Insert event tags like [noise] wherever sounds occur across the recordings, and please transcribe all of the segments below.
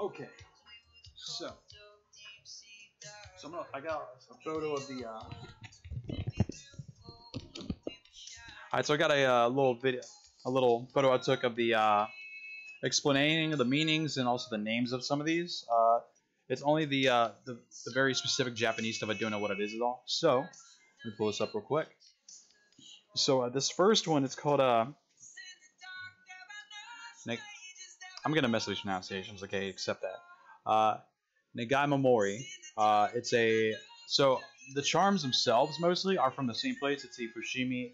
Okay. So. So I'm gonna, I got a photo of the. Uh... All right, so I got a uh, little video, a little photo I took of the uh, explaining the meanings and also the names of some of these. Uh, it's only the, uh, the the very specific Japanese stuff. I don't know what it is at all. So let me pull this up real quick. So uh, this first one, it's called uh. I'm gonna mess with these pronunciations. Okay, accept that. Uh, Nagai. Uh, it's a so the charms themselves mostly are from the same place. It's the Fushimi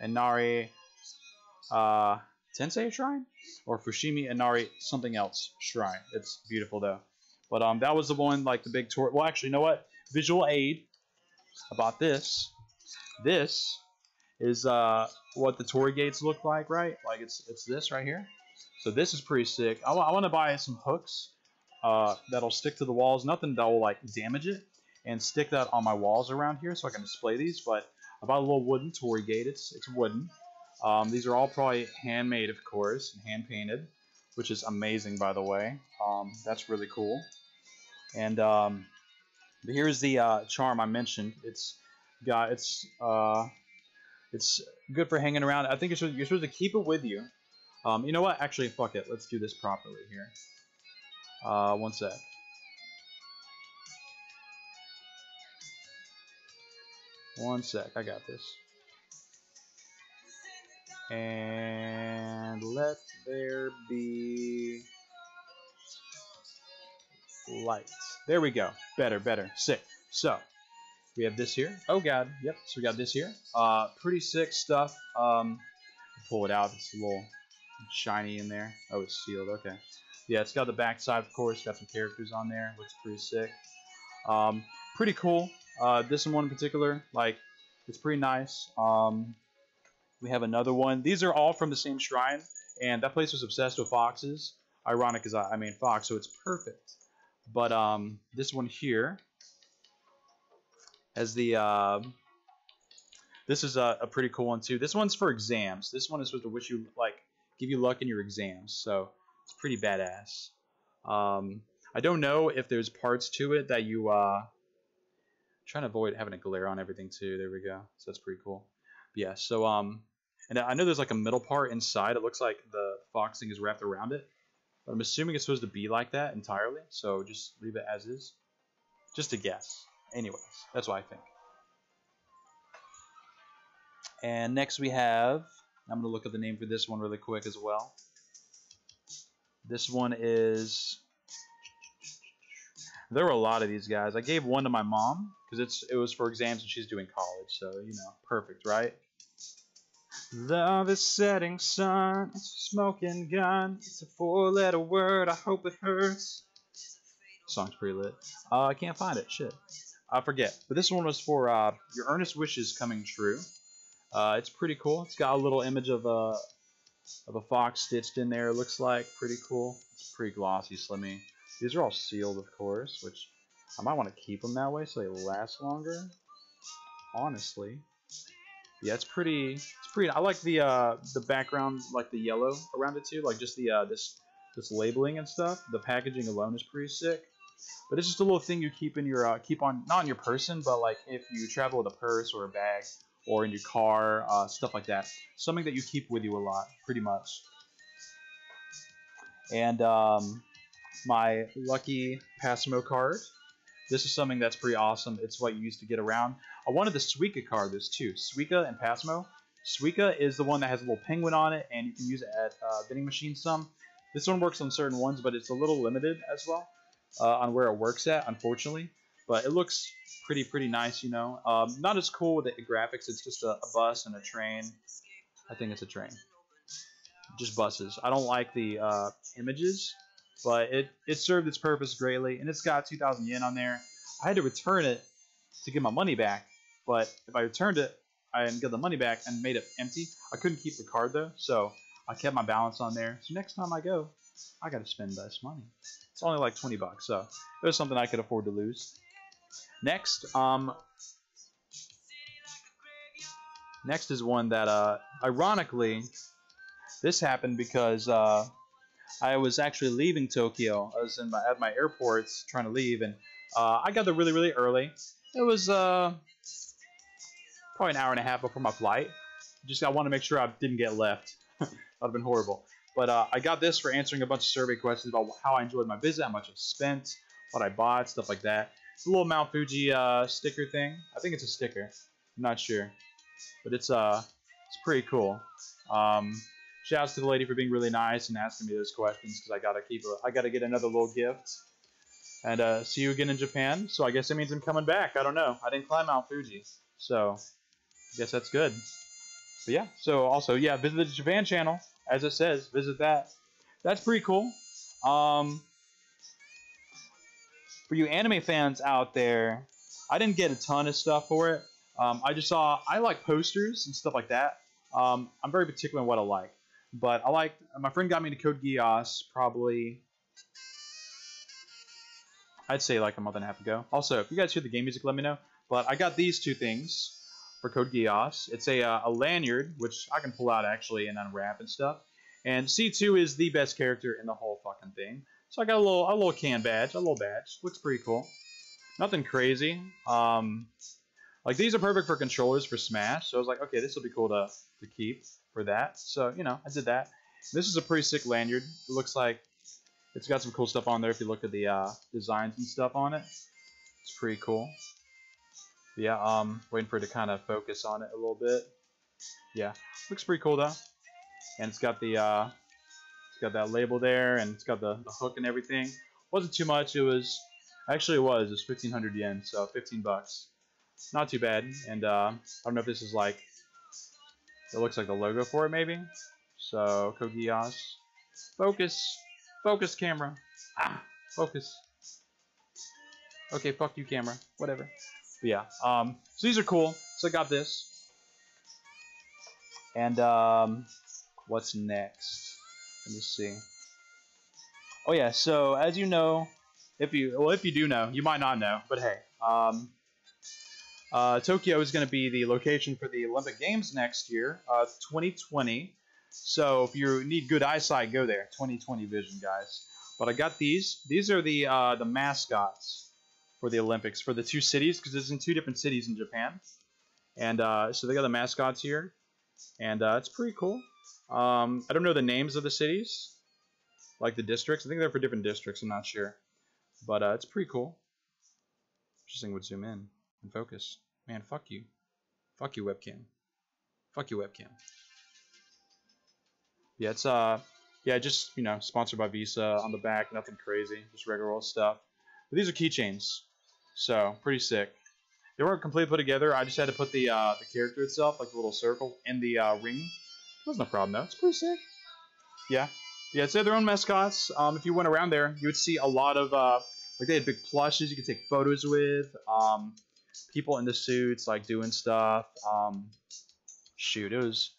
Inari uh, Tensei Shrine or Fushimi Inari something else shrine. It's beautiful though. But um, that was the one like the big tour. Well, actually, you know what? Visual aid about this. This is uh, what the torii gates look like, right? Like it's it's this right here. So this is pretty sick. I, I want to buy some hooks uh, that'll stick to the walls. Nothing that will like damage it. And stick that on my walls around here so I can display these. But I bought a little wooden torii gate. It's, it's wooden. Um, these are all probably handmade, of course, and hand painted, which is amazing, by the way. Um, that's really cool. And um, here's the uh, charm I mentioned. It's got it's uh, it's good for hanging around. I think you're supposed, you're supposed to keep it with you. Um, you know what? Actually, fuck it. Let's do this properly here. Uh, one sec. One sec. I got this. And let there be light. There we go. Better, better. Sick. So, we have this here. Oh, God. Yep. So, we got this here. Uh, pretty sick stuff. Um, pull it out. It's a little shiny in there. Oh, it's sealed. Okay. Yeah, it's got the back side, of course. Got some characters on there. Looks pretty sick. Um, pretty cool. Uh, this one in particular, like, it's pretty nice. Um, we have another one. These are all from the same shrine, and that place was obsessed with foxes. Ironic as I, I mean fox, so it's perfect. But um, this one here has the. Uh, this is a, a, pretty cool one too. This one's for exams. This one is supposed to wish you like give you luck in your exams. So it's pretty badass. Um, I don't know if there's parts to it that you uh, trying to avoid having a glare on everything too. There we go. So that's pretty cool. But yeah. So um, and I know there's like a middle part inside. It looks like the foxing is wrapped around it. But I'm assuming it's supposed to be like that entirely. So just leave it as is. Just a guess. Anyways, that's what I think. And next we have, I'm going to look up the name for this one really quick as well. This one is. There were a lot of these guys. I gave one to my mom because it's it was for exams and she's doing college, so you know, perfect, right? Love is setting sun, it's a smoking gun, it's a four-letter word, I hope it hurts. Song's pretty lit. Uh, I can't find it, shit. I forget. But this one was for uh, your earnest wishes coming true. Uh, it's pretty cool. It's got a little image of a of a fox stitched in there. It looks like pretty cool. It's pretty glossy, slimmy. These are all sealed, of course, which I might want to keep them that way so they last longer. Honestly, yeah, it's pretty. It's pretty. I like the uh, the background, like the yellow around it too, like just the uh, this this labeling and stuff. The packaging alone is pretty sick. But it's just a little thing you keep in your uh, keep on not in your person, but like if you travel with a purse or a bag, or in your car, uh, stuff like that. Something that you keep with you a lot, pretty much. And um, my lucky Pasmo card. This is something that's pretty awesome. It's what you use to get around. I wanted the Suica card. There's two, Suica and Pasmo. Suica is the one that has a little penguin on it, and you can use it at uh, vending machines some. This one works on certain ones, but it's a little limited as well uh, on where it works at, unfortunately. But it looks pretty pretty nice, you know. Um, not as cool with the graphics. It's just a, a, bus and a train. I think it's a train. Just buses. I don't like the uh, images, but it it served its purpose greatly, and it's got 2,000 yen on there. I had to return it to get my money back, but if I returned it and got the money back and made it empty, I couldn't keep the card though, so I kept my balance on there. So next time I go, I got to spend less money. It's only like 20 bucks, so it was something I could afford to lose. Next, um, next is one that, uh, ironically, this happened because uh, I was actually leaving Tokyo. I was in my, at my airports trying to leave, and uh, I got there really, really early. It was uh, probably an hour and a half before my flight. Just I want to make sure I didn't get left. [laughs] That'd have been horrible. But uh, I got this for answering a bunch of survey questions about how I enjoyed my visit, how much I spent, what I bought, stuff like that. It's a little Mount Fuji uh, sticker thing. I think it's a sticker. I'm not sure, but it's uh, it's pretty cool. Um, shouts to the lady for being really nice and asking me those questions because I gotta keep a, I gotta get another little gift. And uh, see you again in Japan. So I guess it means I'm coming back. I don't know. I didn't climb Mount Fuji, so I guess that's good. But yeah. So also yeah, visit the Japan channel as it says. Visit that. That's pretty cool. Um, for you anime fans out there, I didn't get a ton of stuff for it. Um, I just saw I like posters and stuff like that. Um, I'm very particular in what I like, but I like my friend got me to Code Geass probably I'd say like a month and a half ago. Also, if you guys hear the game music, let me know. But I got these two things for Code Geass. It's a, uh, a lanyard, which I can pull out actually and unwrap and stuff. And C2 is the best character in the whole fucking thing. So I got a little a little can badge, a little badge. Looks pretty cool. Nothing crazy. Um, like these are perfect for controllers for Smash. So I was like, okay, this will be cool to, to keep for that. So, you know, I did that. This is a pretty sick lanyard. It looks like it's got some cool stuff on there if you look at the uh, designs and stuff on it. It's pretty cool. Yeah, um, waiting for it to kind of focus on it a little bit. Yeah, looks pretty cool though. And it's got the uh, it's got that label there, and it's got the, the hook and everything. wasn't too much. It was actually it was. It was 1,500 yen, so 15 bucks. Not too bad. And uh, I don't know if this is like it looks like the logo for it maybe. So Geass, focus. Focus, camera. Ah, focus. Okay, fuck you, camera. Whatever. But yeah, um, so these are cool. So I got this. And, um, what's next? Let me see. Oh yeah, so as you know, if you, well, if you do know, you might not know, but hey, um, uh, Tokyo is going to be the location for the Olympic Games next year, uh, 2020. So if you need good eyesight, go there. 2020 vision, guys. But I got these. These are the uh, the mascots for the Olympics for the two cities because it's in two different cities in Japan. And uh, so they got the mascots here, and uh, it's pretty cool. Um, I don't know the names of the cities, like the districts. I think they're for different districts. I'm not sure, but uh, it's pretty cool. Interesting would zoom in and focus. Man, fuck you. Fuck you, webcam. Fuck you, webcam. Yeah, it's uh, yeah, just you know, sponsored by Visa on the back. Nothing crazy, just regular old stuff. But these are keychains, so pretty sick. They weren't completely put together. I just had to put the uh, the character itself, like the little circle, in the uh, ring. Was no problem though. It's pretty sick. Yeah, yeah. So their own mascots. Um, if you went around there, you would see a lot of uh, like they had big plushes you could take photos with. Um, people in the suits like doing stuff. Um, shoot, it was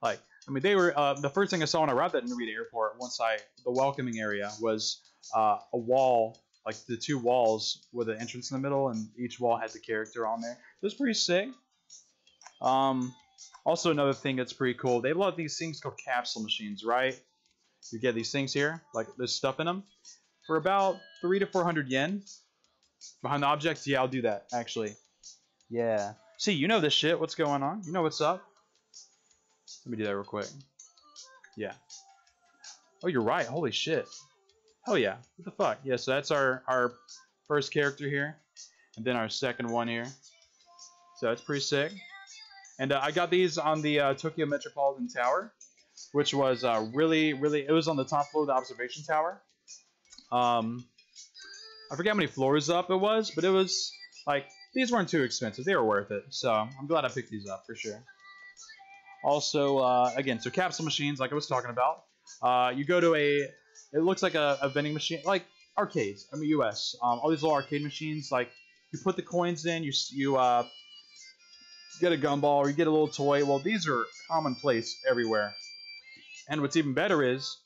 like I mean, they were uh, the first thing I saw when I arrived at Narita Airport. Once I the welcoming area was uh, a wall, like the two walls with an entrance in the middle, and each wall had the character on there. It was pretty sick. Um, also, another thing that's pretty cool, they of these things called capsule machines, right? You get these things here, like there's stuff in them, for about three to four hundred yen. Behind the objects, yeah, I'll do that actually. Yeah. See, you know this shit. What's going on? You know what's up. Let me do that real quick. Yeah. Oh, you're right. Holy shit. Hell yeah. What the fuck? Yeah, so that's our, our first character here. And then our second one here. So that's pretty sick. And uh, I got these on the uh, Tokyo Metropolitan Tower, which was uh, really, really, it was on the top floor of the observation tower. Um, I forget how many floors up it was, but it was, like, these weren't too expensive. They were worth it. So I'm glad I picked these up for sure. Also, uh, again, so capsule machines, like I was talking about. Uh, you go to a, it looks like a, a vending machine, like arcades. I mean, U.S. Um, all these little arcade machines, like you put the coins in, you you uh, get a gumball or you get a little toy. Well, these are commonplace everywhere. And what's even better is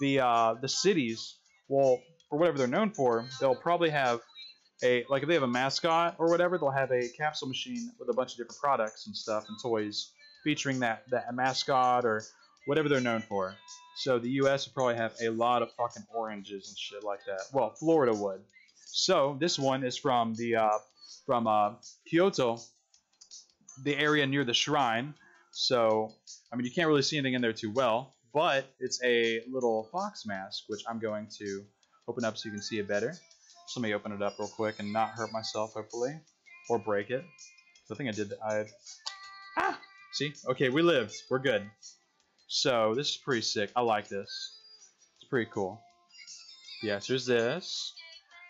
the uh, the cities. Well, for whatever they're known for, they'll probably have a like if they have a mascot or whatever, they'll have a capsule machine with a bunch of different products and stuff and toys featuring that that mascot or whatever they're known for. So the U.S. would probably have a lot of fucking oranges and shit like that. Well, Florida would. So this one is from the uh, from uh, Kyoto, the area near the shrine. So I mean, you can't really see anything in there too well, but it's a little fox mask, which I'm going to open up so you can see it better. So let me open it up real quick and not hurt myself, hopefully, or break it. I think I did. I ah, see, okay, we lived. We're good. So this is pretty sick. I like this. It's pretty cool. Yes, there's this.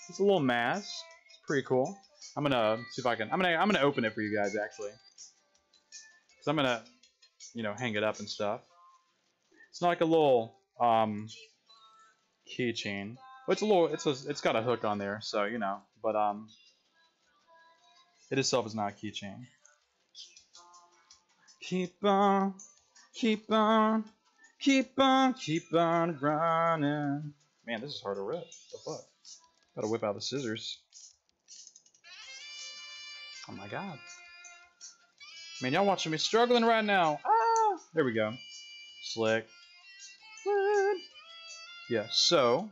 It's a little mask. It's pretty cool. I'm gonna see if I can. I'm gonna. I'm gonna open it for you guys actually. Cause I'm gonna, you know, hang it up and stuff. It's not like a little um keychain. It's a little. It's a. It's got a hook on there, so you know. But um, it itself is not a keychain. Keep on, keep on, keep on, keep on running. Man, this is hard to rip. What the fuck? Gotta whip out the scissors. Oh my god. Man, y'all watching me struggling right now. Ah! There we go. Slick. Yeah, so.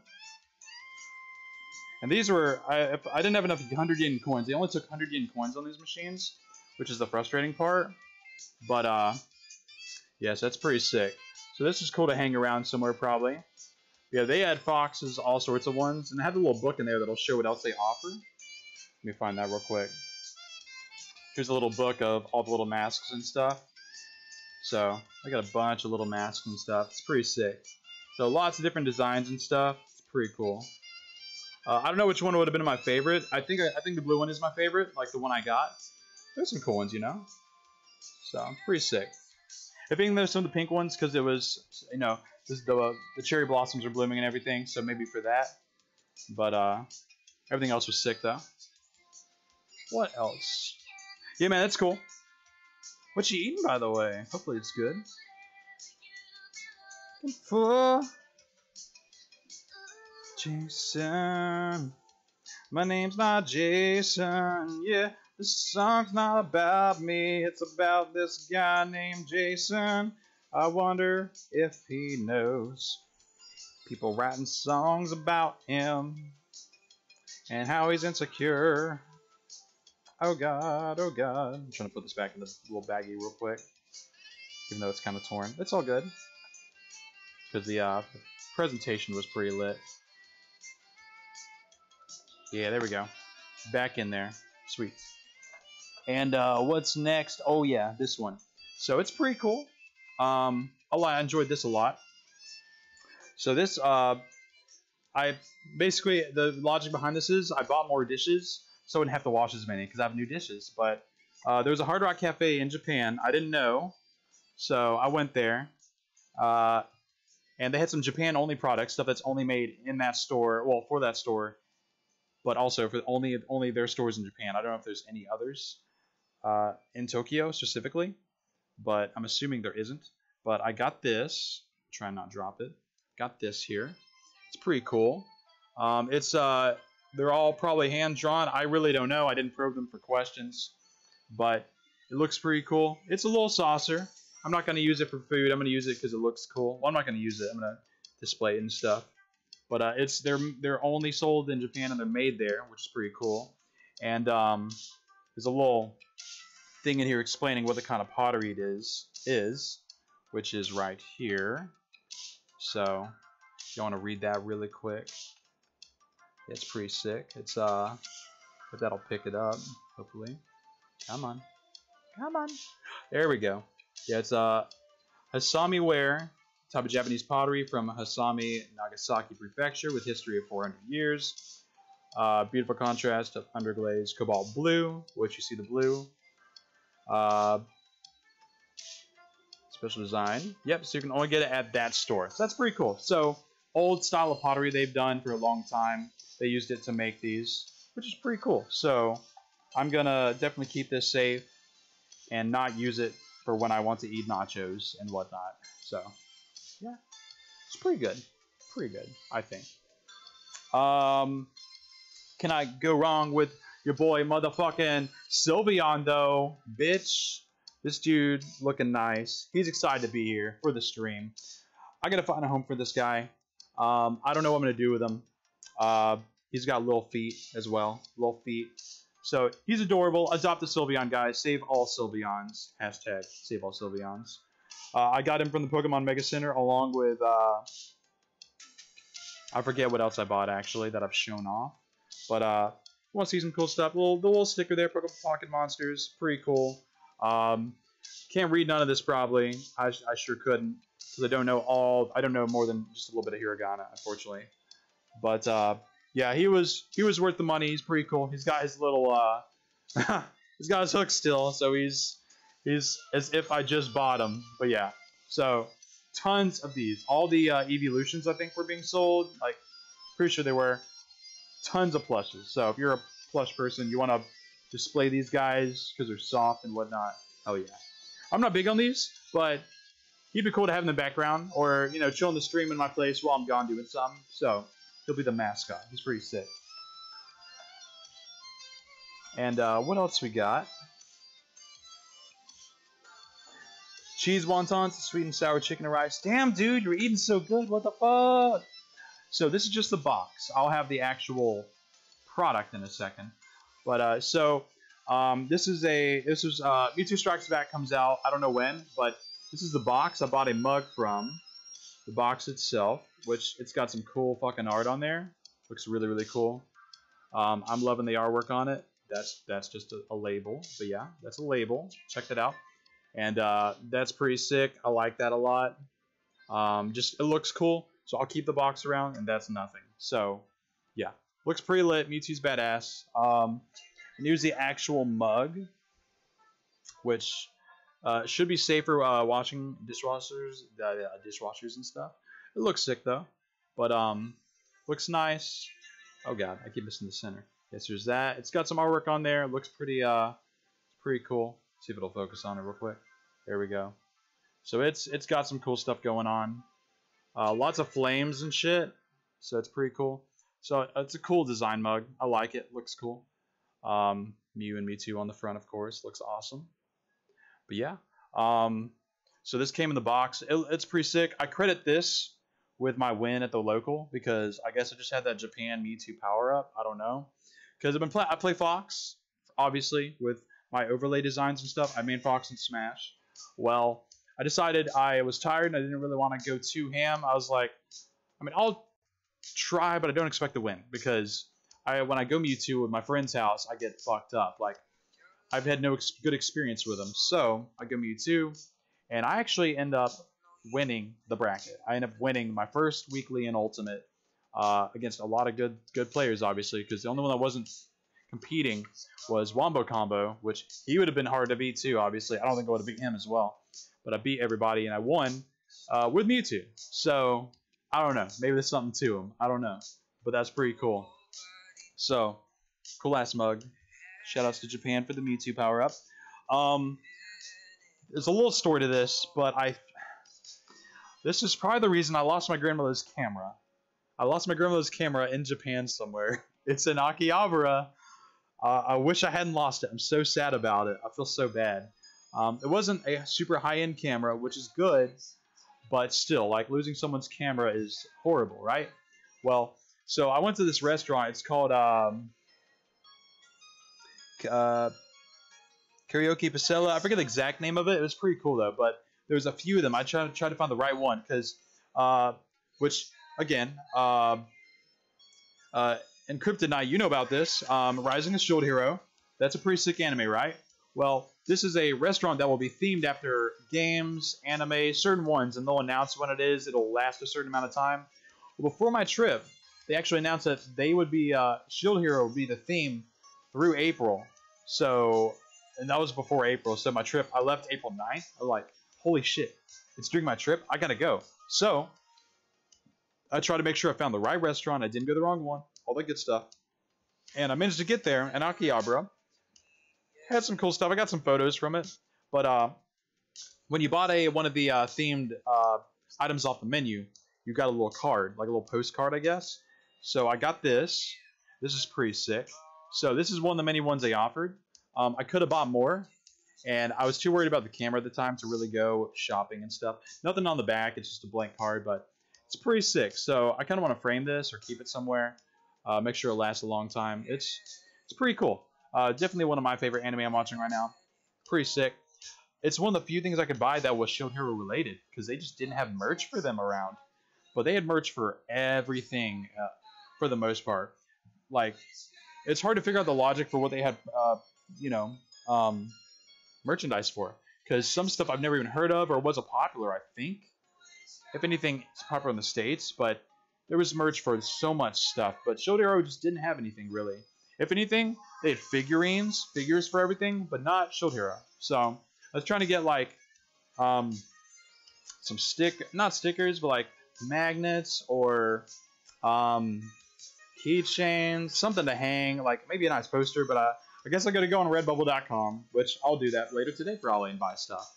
And these were, I, I didn't have enough 100 yen coins. They only took 100 yen coins on these machines, which is the frustrating part. But, uh, yes, that's pretty sick. So this is cool to hang around somewhere, probably. Yeah, they had foxes, all sorts of ones, and they have a little book in there that'll show what else they offer. Let me find that real quick. Here's a little book of all the little masks and stuff. So, I got a bunch of little masks and stuff. It's pretty sick. So, lots of different designs and stuff. It's pretty cool. Uh, I don't know which one would have been my favorite. I think I think the blue one is my favorite, like the one I got. There's some cool ones, you know. So, pretty sick. If anything, there's some of the pink ones because it was, you know, this, the uh, the cherry blossoms are blooming and everything. So maybe for that. But uh, everything else was sick though. What else? Yeah, man, that's cool. What you eating, by the way? Hopefully it's good. For Jason, my name's not Jason. Yeah, this song's not about me. It's about this guy named Jason. I wonder if he knows people writing songs about him and how he's insecure. Oh god, oh god. I'm trying to put this back in the little baggie real quick. Even though it's kind of torn. It's all good. Because the uh, presentation was pretty lit. Yeah, there we go. Back in there. Sweet. And uh, what's next? Oh yeah, this one. So it's pretty cool. Um, I enjoyed this a lot. So this, uh, I basically the logic behind this is I bought more dishes so I wouldn't have to wash as many because I have new dishes. But uh, there was a Hard Rock Cafe in Japan. I didn't know, so I went there, uh, and they had some Japan-only products, stuff that's only made in that store, well, for that store, but also for only only their stores in Japan. I don't know if there's any others uh, in Tokyo specifically, but I'm assuming there isn't. But I got this. Try and not drop it. Got this here. It's pretty cool. Um, it's uh, they're all probably hand drawn. I really don't know. I didn't probe them for questions, but it looks pretty cool. It's a little saucer. I'm not going to use it for food. I'm going to use it because it looks cool. Well, I'm not going to use it. I'm going to display it and stuff. But uh, it's they're they're only sold in Japan and they're made there, which is pretty cool. And um, there's a little thing in here explaining what the kind of pottery it is is, which is right here. So you want to read that really quick. It's pretty sick. It's uh, but that'll pick it up, hopefully. Come on, come on. There we go. Yeah, it's uh, Hasami ware, type of Japanese pottery from Hasami, Nagasaki Prefecture, with history of 400 years. Uh, beautiful contrast of underglaze cobalt blue, which you see the blue. Uh, special design. Yep, so you can only get it at that store. So that's pretty cool. So old style of pottery they've done for a long time. They used it to make these, which is pretty cool. So I'm going to definitely keep this safe and not use it for when I want to eat nachos and whatnot. So, yeah, it's pretty good. Pretty good, I think. Um, can I go wrong with your boy motherfucking Sylveon, though? Bitch. This dude looking nice. He's excited to be here for the stream. I gotta find a home for this guy. Um, I don't know what I'm gonna do with him. Uh, he's got little feet as well, little feet. So he's adorable. Adopt a Sylveon, guys. Save all Sylveons. Hashtag save all Sylveons. Uh, I got him from the Pokemon Mega Center along with uh, I forget what else I bought actually that I've shown off. But uh, want to see some cool stuff? Little the little sticker there, Pokemon Pocket Monsters, pretty cool. Um, can't read none of this probably. I, I sure couldn't because I don't know all. I don't know more than just a little bit of Hiragana, unfortunately. But uh, yeah, he was he was worth the money. He's pretty cool. He's got his little uh, [laughs] he's got his hook still, so he's he's as if I just bought him. But yeah, so tons of these. All the uh, evolutions I think were being sold. Like pretty sure they were. Tons of plushes. So if you're a plush person, you want to display these guys because they're soft and whatnot. Oh yeah. I'm not big on these, but he'd be cool to have in the background or you know chill in the stream in my place while I'm gone doing something. So he'll be the mascot. He's pretty sick. And uh, what else we got? Cheese wontons, sweet and sour chicken and rice. Damn, dude, you're eating so good. What the fuck? So this is just the box. I'll have the actual product in a second. But uh, so um, this is a this is uh, Mewtwo Strikes Back comes out. I don't know when, but this is the box I bought a mug from. The box itself, which it's got some cool fucking art on there. Looks really really cool. Um, I'm loving the artwork on it. That's that's just a, a label, but yeah, that's a label. Check that out and uh, that's pretty sick. I like that a lot. Um, just it looks cool, so I'll keep the box around, and that's nothing. So yeah, looks pretty lit. Mewtwo's badass. Um, and here's the actual mug, which uh, should be safer uh, washing dishwashers, uh, dishwashers and stuff. It looks sick though, but um, looks nice. Oh god, I keep missing the center. Yes, there's that. It's got some artwork on there. It looks pretty uh, pretty cool. See if it'll focus on it real quick. There we go. So it's it's got some cool stuff going on. Uh, lots of flames and shit. So it's pretty cool. So it's a cool design mug. I like it. Looks cool. Um, Mew and Mewtwo on the front, of course. Looks awesome. But yeah. Um, so this came in the box. It, it's pretty sick. I credit this with my win at the local because I guess I just had that Japan Mewtwo power up. I don't know. Because I've been play I play Fox, obviously, with my overlay designs and stuff. I main Fox and Smash. Well, I decided I was tired and I didn't really want to go too ham. I was like, I mean, I'll try, but I don't expect to win because I when I go Mewtwo with my friend's house, I get fucked up. Like, I've had no ex good experience with them. So I go Mewtwo, and I actually end up winning the bracket. I end up winning my first weekly and ultimate uh, against a lot of good good players, obviously, because the only one that wasn't competing was Wombo Combo, which he would have been hard to beat too. Obviously, I don't think I would have beat him as well, but I beat everybody and I won uh, with Mewtwo. So I don't know. Maybe there's something to him. I don't know, but that's pretty cool. So cool ass mug. Shoutouts to Japan for the Mewtwo power up. Um, there's a little story to this, but I. This is probably the reason I lost my grandmother's camera. I lost my grandmother's camera in Japan somewhere. [laughs] It's in Akihabara, uh, I wish I hadn't lost it. I'm so sad about it. I feel so bad. Um, it wasn't a super high-end camera, which is good, but still, like losing someone's camera is horrible, right? Well, so I went to this restaurant. It's called um, uh, Karaoke Pasella. I forget the exact name of it. It was pretty cool though. But there was a few of them. I tried to try to find the right one because, uh, which again, uh, uh, and Kryptonite, you know about this. Um, Rising a Shield Hero. That's a pretty sick anime, right? Well, this is a restaurant that will be themed after games, anime, certain ones, and they'll announce when it is. It'll last a certain amount of time. Well, before my trip, they actually announced that they would be uh, Shield Hero would be the theme through April. So, and that was before April. So my trip, I left April 9th. I was like, holy shit, it's during my trip. I gotta go. So I tried to make sure I found the right restaurant. I didn't go the wrong one all that good stuff. And I managed to get there in Akihabara. Had some cool stuff. I got some photos from it. But uh, when you bought a one of the uh, themed uh, items off the menu, you got a little card, like a little postcard, I guess. So I got this. This is pretty sick. So this is one of the many ones they offered. Um, I could have bought more, and I was too worried about the camera at the time to really go shopping and stuff. Nothing on the back; it's just a blank card, but it's pretty sick. So I kind of want to frame this or keep it somewhere, uh, make sure it lasts a long time. It's it's pretty cool. Uh, definitely one of my favorite anime I'm watching right now. Pretty sick. It's one of the few things I could buy that was Shield Hero related because they just didn't have merch for them around. But they had merch for everything uh, for the most part. Like, it's hard to figure out the logic for what they had, uh, you know, um, merchandise for. Because some stuff I've never even heard of or wasn't popular, I think. If anything, it's popular in the States, but there was merch for so much stuff. But Shield Hero just didn't have anything really. If anything, they had figurines, figures for everything, but not Shield. So I was trying to get like um, some stick, not stickers, but like magnets or um, keychains, something to hang, like maybe a nice poster. But uh, I guess I got to go on Redbubble.com, which I'll do that later today probably and buy stuff.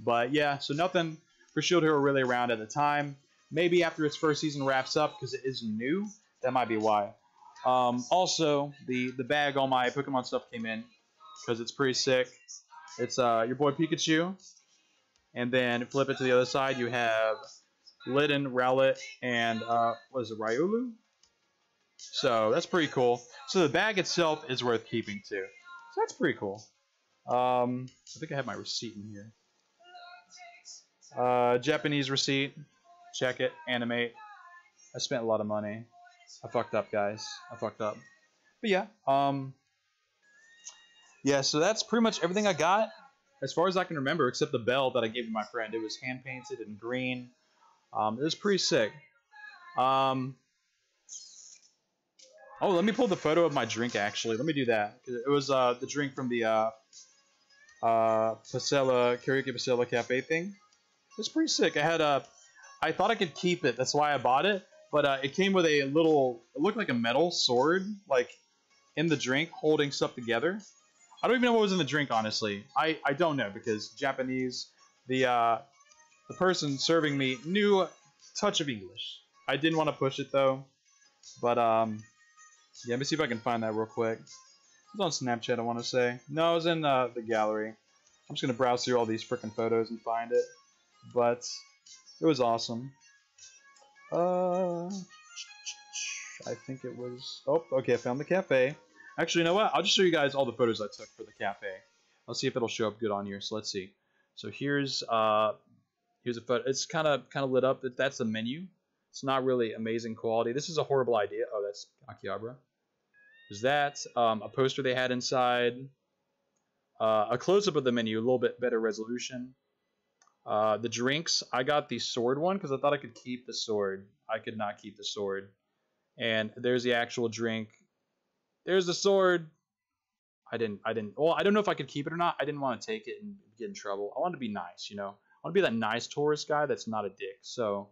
But yeah, so nothing for Shield Hero really around at the time. Maybe after its first season wraps up because it is new. That might be why. Um, also, the the bag all my Pokemon stuff came in because it's pretty sick. It's uh, your boy Pikachu, and then flip it to the other side. You have Litten, Rowlet, and uh, what is it, Riolu? So that's pretty cool. So the bag itself is worth keeping too. So that's pretty cool. Um, I think I have my receipt in here. Uh, Japanese receipt. Check it. Animate. I spent a lot of money. I fucked up, guys. I fucked up. But yeah, um, yeah. So that's pretty much everything I got, as far as I can remember, except the bell that I gave to my friend. It was hand painted in green. Um, it was pretty sick. Um, oh, let me pull the photo of my drink. Actually, let me do that. It was uh, the drink from the uh, uh, Pasella Karaoke Pasella Cafe thing. It's pretty sick. I had a. I thought I could keep it. That's why I bought it. But uh, it came with a little, it looked like a metal sword, like in the drink, holding stuff together. I don't even know what was in the drink, honestly. I, I don't know because Japanese, the uh, the person serving me knew touch of English. I didn't want to push it though, but um, yeah. Let me see if I can find that real quick. It was on Snapchat, I want to say. No, it was in uh, the gallery. I'm just gonna browse through all these freaking photos and find it, but it was awesome. Uh, I think it was. Oh, okay. I found the cafe. Actually, you know what? I'll just show you guys all the photos I took for the cafe. I'll see if it'll show up good on here. So let's see. So here's uh, here's a photo. It's kind of kind of lit up. That that's the menu. It's not really amazing quality. This is a horrible idea. Oh, that's Akihabara. Is that um, a poster they had inside? Uh, a close-up of the menu, a little bit better resolution. Uh, the drinks, I got the sword one because I thought I could keep the sword. I could not keep the sword. And there's the actual drink. There's the sword. I didn't. I didn't. Well, I don't know if I could keep it or not. I didn't want to take it and get in trouble. I wanted to be nice, you know. I want to be that nice tourist guy that's not a dick. So,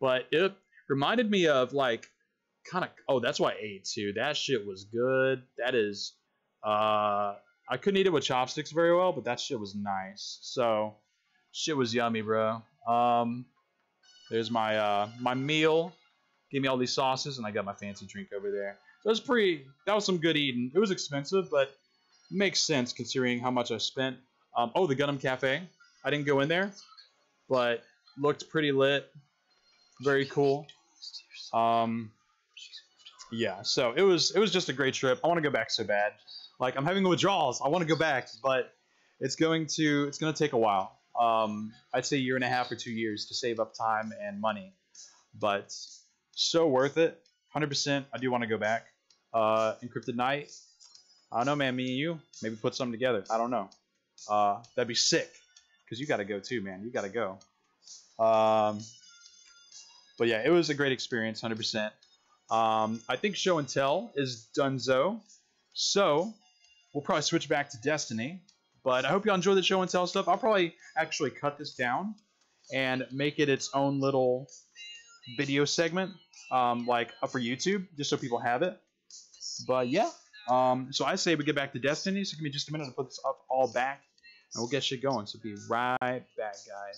but it reminded me of like kind of. Oh, that's why I ate too. That shit was good. That is. Uh, I couldn't eat it with chopsticks very well, but that shit was nice. So Shit was yummy, bro. Um, there's my uh, my meal. Gave me all these sauces, and I got my fancy drink over there. So it was pretty. That was some good eating. It was expensive, but makes sense considering how much I spent. Um, oh, the Gundam Cafe. I didn't go in there, but looked pretty lit. Very cool. Um, yeah, so it was it was just a great trip. I want to go back so bad. Like I'm having withdrawals. I want to go back, but it's going to it's going to take a while um, I'd say a year and a half or two years to save up time and money. But so worth it. 100%. I do want to go back. Uh, Encrypted Night. I don't know, man. Me and you, maybe put something together. I don't know. Uh, that'd be sick. Because you got to go too, man. You got to go. Um, but yeah, it was a great experience, 100%. Um, I think Show and Tell is donezo. So we'll probably switch back to Destiny. But I hope you enjoy the show and tell stuff. I'll probably actually cut this down and make it its own little video segment, um, like up for YouTube, just so people have it. But yeah, um, so I say we get back to Destiny. So give me just a minute to put this up all back, and we'll get shit going. So be right back, guys.